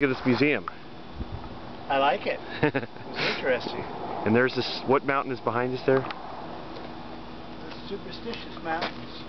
Look at this museum. I like it. It's interesting. and there's this, what mountain is behind us there? The superstitious mountains.